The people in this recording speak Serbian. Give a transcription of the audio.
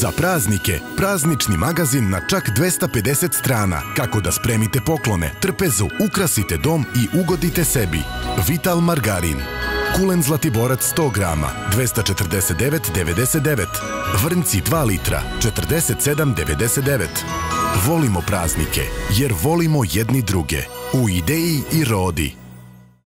Za praznike, praznični magazin na čak 250 strana. Kako da spremite poklone, trpezu, ukrasite dom i ugodite sebi. Vital margarin. Kulen Zlatiborac 100 grama, 249,99. Vrnci 2 litra, 47,99. Volimo praznike, jer volimo jedni druge. U ideji i rodi.